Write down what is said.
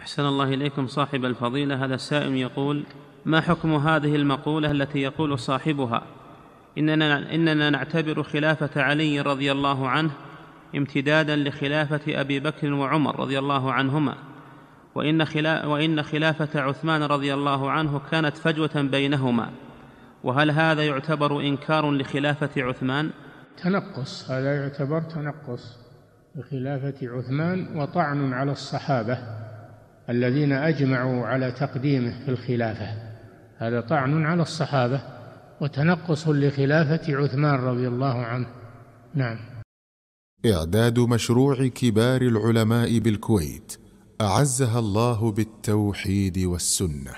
أحسن الله إليكم صاحب الفضيلة. هذا السائل يقول ما حكم هذه المقولة التي يقول صاحبها؟ إننا, إننا نعتبر خلافة علي رضي الله عنه امتدادا لخلافة أبي بكر وعمر رضي الله عنهما. وإن, خلا وإن خلافة عثمان رضي الله عنه كانت فجوة بينهما. وهل هذا يعتبر إنكار لخلافة عثمان؟ تنقص. هذا يعتبر تنقص لخلافة عثمان وطعن على الصحابة. الذين أجمعوا على تقديمه في الخلافة. هذا طعن على الصحابة وتنقص لخلافة عثمان رضي الله عنه. نعم. إعداد مشروع كبار العلماء بالكويت أعزها الله بالتوحيد والسنة.